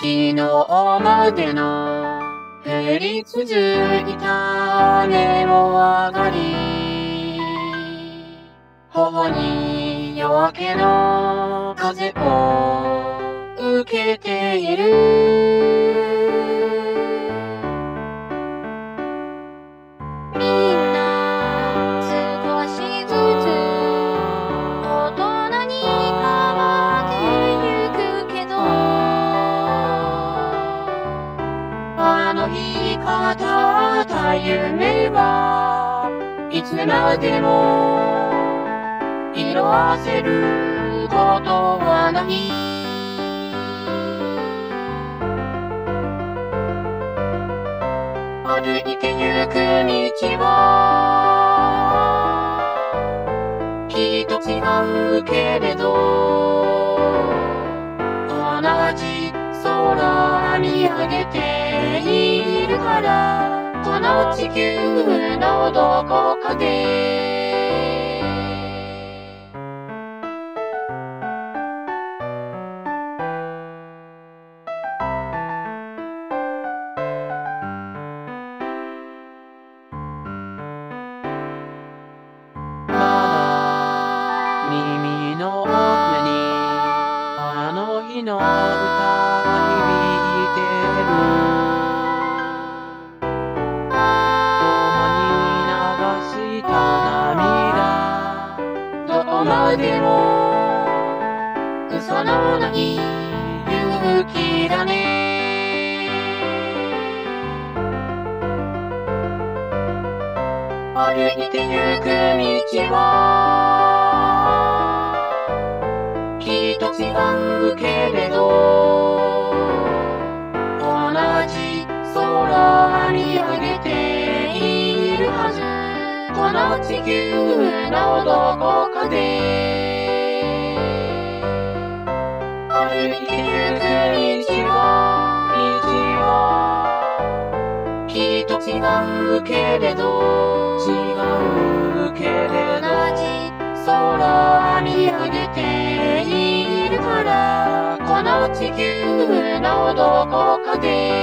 昨日までの降り続いた雨も上がり頬に夜明けの風を受けている。た夢はいつまでも色あせることはない。歩いてゆく道はきっと違うけれど同じ空見上げているから。の地球のどこかでまだ耳の奥にあの日のまでも嘘のない勇気だね。歩いてゆく道はきっと違うけれど同じ空見上げているはず。この地球のどこかで。歩いてゆく道は道はきっと違うけれど。違うけれど。同じ空見上げているから。この地球のどこかで。